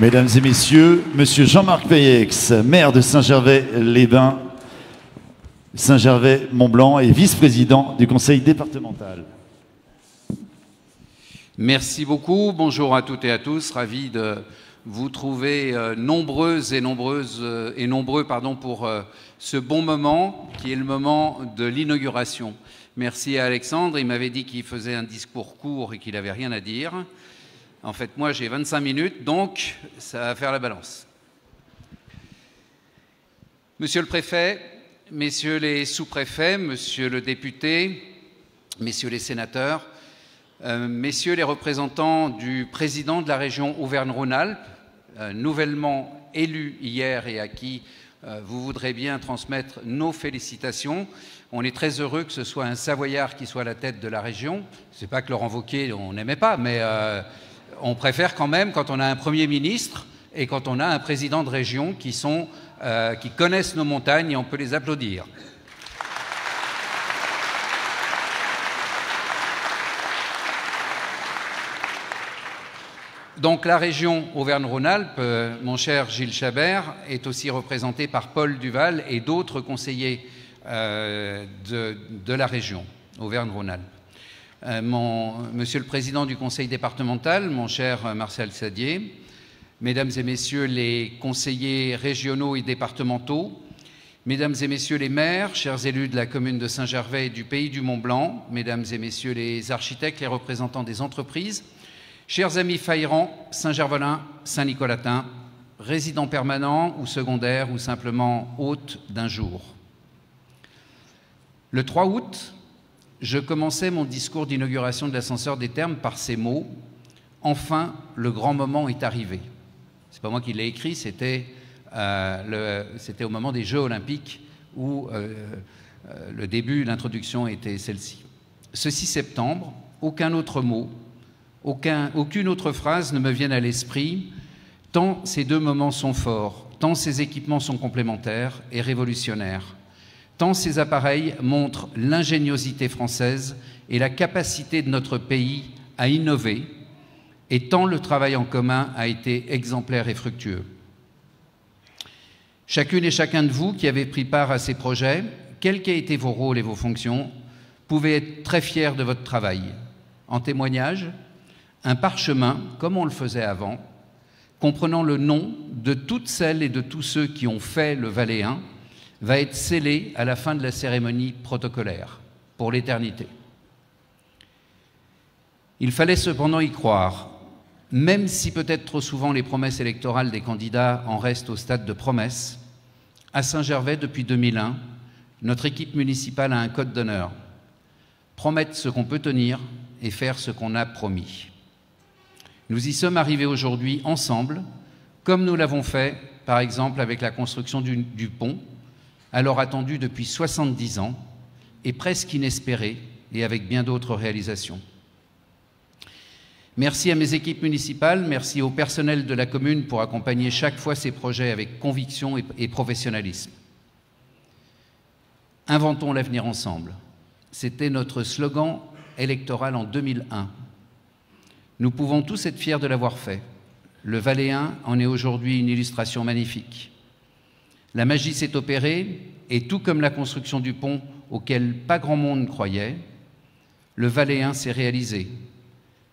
Mesdames et messieurs, Monsieur Jean-Marc Payex, maire de Saint-Gervais-les-Bains, Saint-Gervais-Mont-Blanc et vice-président du conseil départemental. Merci beaucoup. Bonjour à toutes et à tous. Ravi de vous trouver euh, nombreuses et nombreuses euh, nombreux pardon, pour euh, ce bon moment qui est le moment de l'inauguration. Merci à Alexandre. Il m'avait dit qu'il faisait un discours court et qu'il n'avait rien à dire. En fait, moi, j'ai 25 minutes, donc ça va faire la balance. Monsieur le préfet, messieurs les sous-préfets, monsieur le député, messieurs les sénateurs, euh, messieurs les représentants du président de la région Auvergne-Rhône-Alpes, euh, nouvellement élu hier et à qui euh, vous voudrez bien transmettre nos félicitations. On est très heureux que ce soit un Savoyard qui soit à la tête de la région. C'est pas que Laurent Wauquiez, on n'aimait pas, mais on préfère quand même quand on a un Premier ministre et quand on a un président de région qui, sont, euh, connaissent nos montagnes et on peut les applaudir. Donc la région Auvergne-Rhône-Alpes, euh, mon cher Gilles Chabert, est aussi représentée par Paul Duval et d'autres conseillers euh, de la région Auvergne-Rhône-Alpes. Euh, monsieur le Président du Conseil départemental, mon cher Marcel Sadier, Mesdames et Messieurs les conseillers régionaux et départementaux, Mesdames et Messieurs les maires, chers élus de la commune de Saint-Gervais et du pays du Mont-Blanc, Mesdames et Messieurs les architectes, les représentants des entreprises, chers amis faïrants, Saint-Gervelin, Saint-Nicolatin, résidents permanents ou secondaires ou simplement hôtes d'un jour. Le 3 août, je commençais mon discours d'inauguration de l'ascenseur des termes par ces mots Enfin, le grand moment est arrivé. C'est pas moi qui l'ai écrit, c'était euh, au moment des Jeux Olympiques où euh, euh, le début, l'introduction était celle-ci. Ce 6 septembre, aucun autre mot, aucun, aucune autre phrase ne me vienne à l'esprit, tant ces deux moments sont forts, tant ces équipements sont complémentaires et révolutionnaires tant ces appareils montrent l'ingéniosité française et la capacité de notre pays à innover, et tant le travail en commun a été exemplaire et fructueux. Chacune et chacun de vous qui avez pris part à ces projets, quels qu'aient été vos rôles et vos fonctions, pouvez être très fiers de votre travail. En témoignage, un parchemin, comme on le faisait avant, comprenant le nom de toutes celles et de tous ceux qui ont fait le Valéen, va être scellé à la fin de la cérémonie protocolaire, pour l'éternité. Il fallait cependant y croire, même si peut-être trop souvent les promesses électorales des candidats en restent au stade de promesses. À Saint-Gervais, depuis 2001, notre équipe municipale a un code d'honneur. Promettre ce qu'on peut tenir et faire ce qu'on a promis. Nous y sommes arrivés aujourd'hui ensemble, comme nous l'avons fait, par exemple, avec la construction du, du pont alors attendu depuis 70 ans et presque inespéré, et avec bien d'autres réalisations. Merci à mes équipes municipales, merci au personnel de la commune pour accompagner chaque fois ces projets avec conviction et professionnalisme. Inventons l'avenir ensemble. C'était notre slogan électoral en 2001. Nous pouvons tous être fiers de l'avoir fait. Le Valéen en est aujourd'hui une illustration magnifique. La magie s'est opérée, et tout comme la construction du pont auquel pas grand monde croyait, le Valéen s'est réalisé.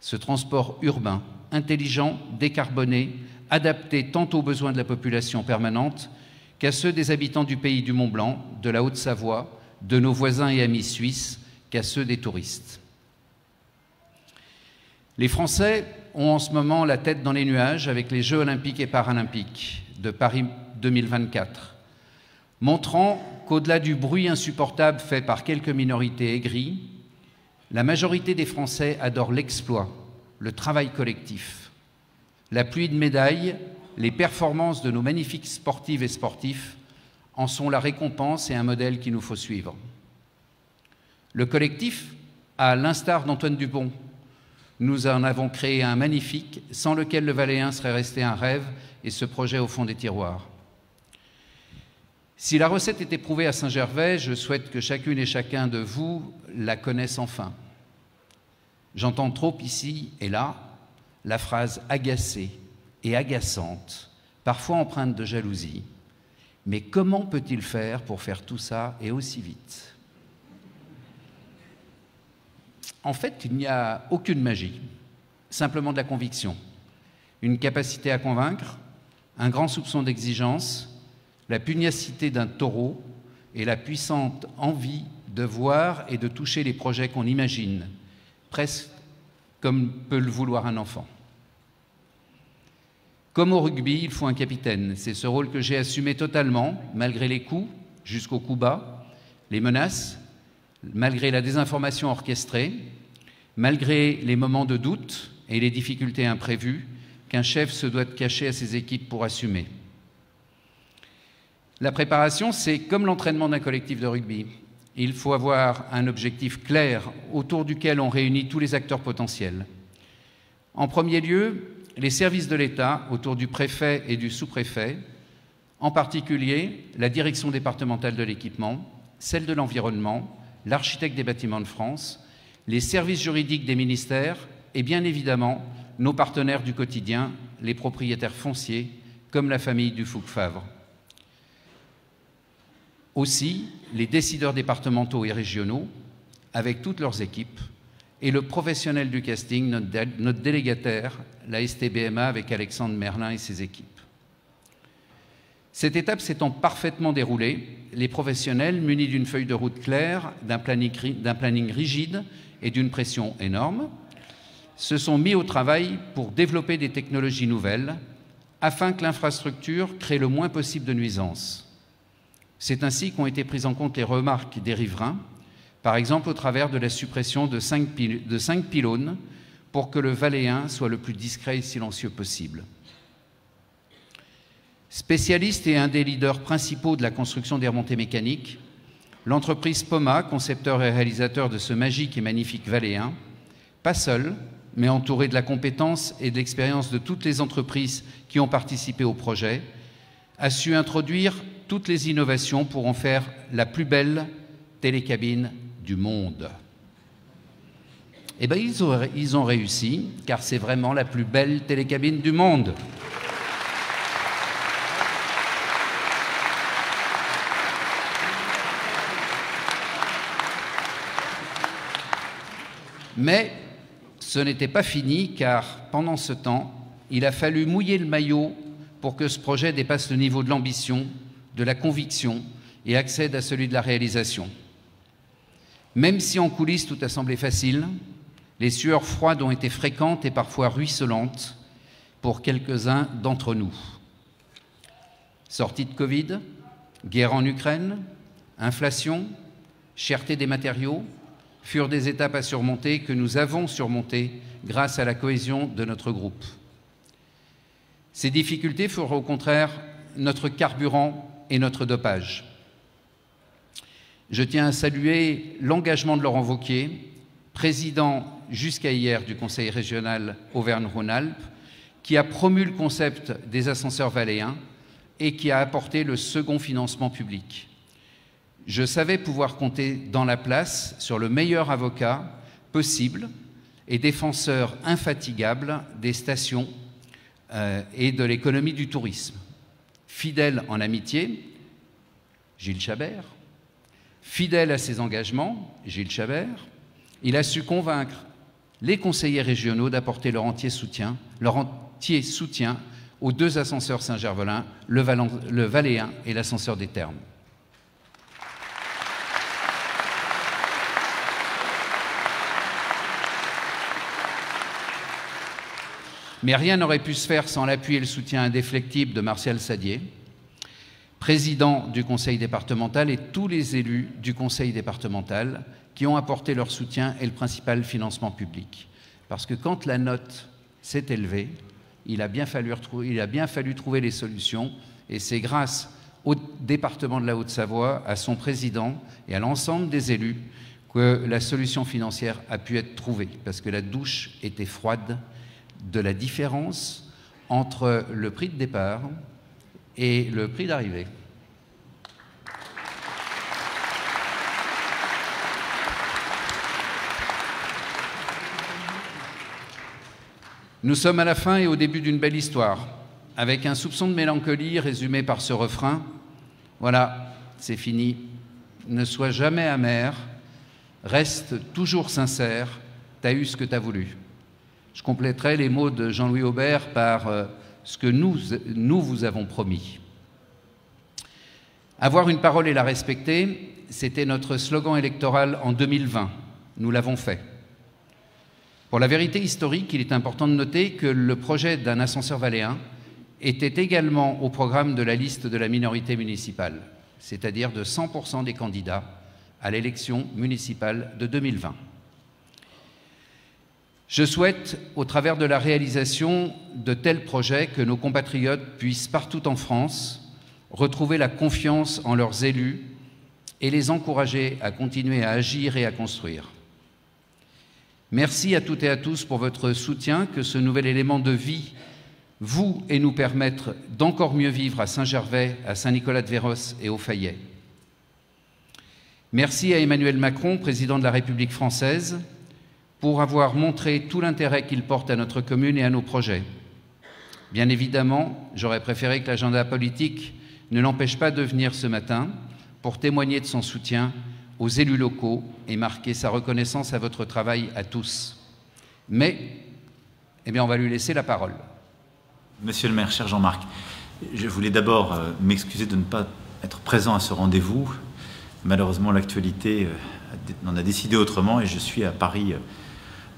Ce transport urbain, intelligent, décarboné, adapté tant aux besoins de la population permanente qu'à ceux des habitants du pays du Mont-Blanc, de la Haute-Savoie, de nos voisins et amis suisses, qu'à ceux des touristes. Les Français ont en ce moment la tête dans les nuages avec les Jeux olympiques et paralympiques de Paris 2024, montrant qu'au-delà du bruit insupportable fait par quelques minorités aigries, la majorité des Français adorent l'exploit, le travail collectif. La pluie de médailles, les performances de nos magnifiques sportives et sportifs en sont la récompense et un modèle qu'il nous faut suivre. Le collectif, à l'instar d'Antoine Dupont, nous en avons créé un magnifique, sans lequel le Valéen serait resté un rêve et ce projet au fond des tiroirs. Si la recette est éprouvée à Saint-Gervais, je souhaite que chacune et chacun de vous la connaisse enfin. J'entends trop ici et là la phrase agacée, et agaçante, parfois empreinte de jalousie. Mais comment peut-il faire pour faire tout ça et aussi vite? En fait, il n'y a aucune magie, simplement de la conviction, une capacité à convaincre, un grand soupçon d'exigence, la pugnacité d'un taureau et la puissante envie de voir et de toucher les projets qu'on imagine, presque comme peut le vouloir un enfant. Comme au rugby, il faut un capitaine. C'est ce rôle que j'ai assumé totalement, malgré les coups, jusqu'au coup bas, les menaces, malgré la désinformation orchestrée, malgré les moments de doute et les difficultés imprévues qu'un chef se doit de cacher à ses équipes pour assumer. La préparation, c'est comme l'entraînement d'un collectif de rugby. Il faut avoir un objectif clair autour duquel on réunit tous les acteurs potentiels. En premier lieu, les services de l'État autour du préfet et du sous-préfet, en particulier la direction départementale de l'équipement, celle de l'environnement, l'architecte des bâtiments de France, les services juridiques des ministères et bien évidemment nos partenaires du quotidien, les propriétaires fonciers, comme la famille du Fouque-Favre. Aussi, les décideurs départementaux et régionaux, avec toutes leurs équipes, et le professionnel du casting, notre, délégataire, la STBMA, avec Alexandre Merlin et ses équipes. Cette étape s'étant parfaitement déroulée, les professionnels, munis d'une feuille de route claire, d'un planning, rigide et d'une pression énorme, se sont mis au travail pour développer des technologies nouvelles afin que l'infrastructure crée le moins possible de nuisances. C'est ainsi qu'ont été prises en compte les remarques des riverains, par exemple au travers de la suppression de cinq, pylônes pour que le Valéen soit le plus discret et silencieux possible. Spécialiste et un des leaders principaux de la construction des remontées mécaniques, l'entreprise Poma, concepteur et réalisateur de ce magique et magnifique Valéen, pas seul, mais entouré de la compétence et de l'expérience de toutes les entreprises qui ont participé au projet, a su introduire toutes les innovations pour en faire la plus belle télécabine du monde. Eh bien, ont, ils ont réussi, car c'est vraiment la plus belle télécabine du monde. Mais ce n'était pas fini, car pendant ce temps, il a fallu mouiller le maillot pour que ce projet dépasse le niveau de l'ambition de la conviction et accède à celui de la réalisation. Même si en coulisses tout a semblé facile, les sueurs froides ont été fréquentes et parfois ruisselantes pour quelques-uns d'entre nous. Sortie de Covid, guerre en Ukraine, inflation, cherté des matériaux furent des étapes à surmonter que nous avons surmontées grâce à la cohésion de notre groupe. Ces difficultés furent au contraire notre carburant et notre dopage. Je tiens à saluer l'engagement de Laurent Vauquier, président jusqu'à hier du Conseil régional Auvergne-Rhône-Alpes, qui a promu le concept des ascenseurs valéens et qui a apporté le second financement public. Je savais pouvoir compter dans la place sur le meilleur avocat possible et défenseur infatigable des stations euh, et de l'économie du tourisme fidèle en amitié, Gilles Chabert, fidèle à ses engagements, Gilles Chabert, il a su convaincre les conseillers régionaux d'apporter leur entier soutien, leur entier soutien aux deux ascenseurs Saint-Gervelin, le, le Valéen et l'ascenseur des Termes. Mais rien n'aurait pu se faire sans l'appui et le soutien indéflectible de Martial Sadier, président du conseil départemental, et tous les élus du conseil départemental qui ont apporté leur soutien et le principal financement public. Parce que quand la note s'est élevée, il a bien fallu, il a bien fallu trouver les solutions, et c'est grâce au département de la Haute-Savoie, à son président et à l'ensemble des élus que la solution financière a pu être trouvée, parce que la douche était froide de la différence entre le prix de départ et le prix d'arrivée. Nous sommes à la fin et au début d'une belle histoire, avec un soupçon de mélancolie résumé par ce refrain. Voilà, c'est fini. Ne sois jamais amer, reste toujours sincère, t'as eu ce que t'as voulu. Je compléterai les mots de Jean-Louis Aubert par euh, ce que nous, nous vous avons promis. Avoir une parole et la respecter, c'était notre slogan électoral en 2020. Nous l'avons fait. Pour la vérité historique, il est important de noter que le projet d'un ascenseur valéen était également au programme de la liste de la minorité municipale, c'est-à-dire de 100% des candidats à l'élection municipale de 2020. Je souhaite, au travers de la réalisation de tels projets, que nos compatriotes puissent partout en France retrouver la confiance en leurs élus et les encourager à continuer à agir et à construire. Merci à toutes et à tous pour votre soutien, que ce nouvel élément de vie vous et nous permettre d'encore mieux vivre à Saint-Gervais, à Saint-Nicolas-de-Véros et au Fayet. Merci à Emmanuel Macron, président de la République française, pour avoir montré tout l'intérêt qu'il porte à notre commune et à nos projets. Bien évidemment, j'aurais préféré que l'agenda politique ne l'empêche pas de venir ce matin pour témoigner de son soutien aux élus locaux et marquer sa reconnaissance à votre travail à tous. Mais, eh bien, on va lui laisser la parole. Monsieur le maire, cher Jean-Marc, je voulais d'abord euh, m'excuser de ne pas être présent à ce rendez-vous. Malheureusement, l'actualité euh, en a décidé autrement et je suis à Paris euh,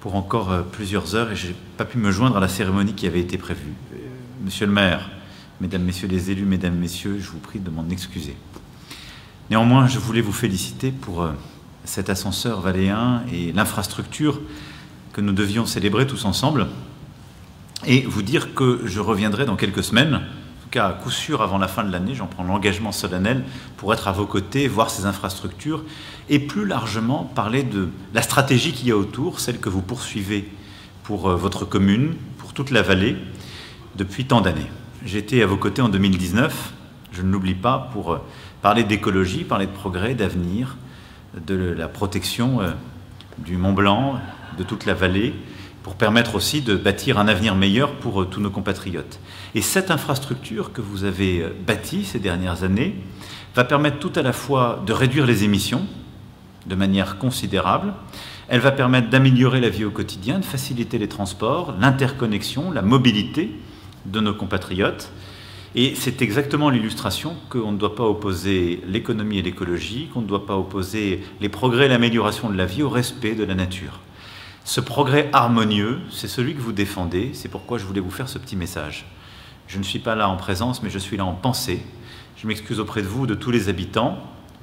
pour encore euh, plusieurs heures et je n'ai pas pu me joindre à la cérémonie qui avait été prévue. Euh, monsieur le maire, mesdames, messieurs les élus, mesdames, messieurs, je vous prie de m'en excuser. Néanmoins, je voulais vous féliciter pour euh, cet ascenseur valéen et l'infrastructure que nous devions célébrer tous ensemble et vous dire que je reviendrai dans quelques semaines à coup sûr avant la fin de l'année, j'en prends l'engagement solennel pour être à vos côtés, voir ces infrastructures et plus largement parler de la stratégie qu'il y a autour, celle que vous poursuivez pour euh, votre commune, pour toute la vallée, depuis tant d'années. J'étais à vos côtés en 2019, je ne l'oublie pas, pour euh, parler d'écologie, parler de progrès, d'avenir, de la protection euh, du Mont Blanc, de toute la vallée, pour permettre aussi de bâtir un avenir meilleur pour tous nos compatriotes. Et cette infrastructure que vous avez euh, bâtie ces dernières années va permettre tout à la fois de réduire les émissions de manière considérable, elle va permettre d'améliorer la vie au quotidien, de faciliter les transports, l'interconnexion, la mobilité de nos compatriotes. Et c'est exactement l'illustration qu'on ne doit pas opposer l'économie et l'écologie, qu'on ne doit pas opposer les progrès et l'amélioration de la vie au respect de la nature. Ce progrès harmonieux, c'est celui que vous défendez, c'est pourquoi je voulais vous faire ce petit message. Je ne suis pas là en présence, mais je suis là en pensée. Je m'excuse auprès de vous, de tous les habitants.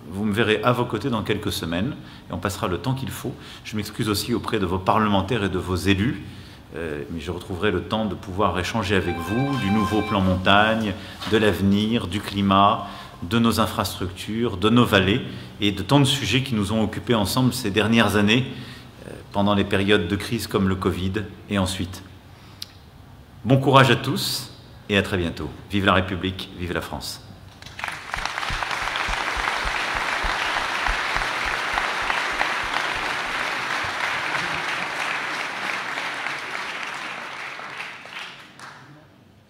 Vous me verrez à vos côtés dans quelques semaines et on passera le temps qu'il faut. Je m'excuse aussi auprès de vos parlementaires et de vos élus, euh, mais je retrouverai le temps de pouvoir échanger avec vous du nouveau plan montagne, de l'avenir, du climat, de nos infrastructures, de nos vallées et de tant de sujets qui nous ont occupés ensemble ces dernières années pendant les périodes de crise comme le Covid et ensuite. Bon courage à tous et à très bientôt. Vive la République, vive la France.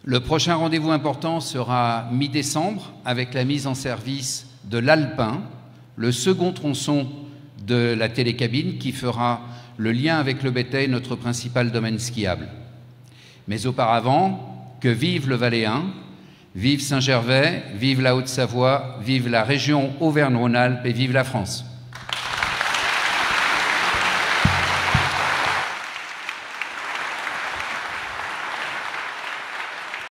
Le prochain rendez-vous important sera mi-décembre avec la mise en service de l'Alpin, le second tronçon de la télécabine qui fera le lien avec le bétail, notre principal domaine skiable. Mais auparavant, que vive le Valéen, vive Saint-Gervais, vive la Haute-Savoie, vive la région Auvergne-Rhône-Alpes et vive la France.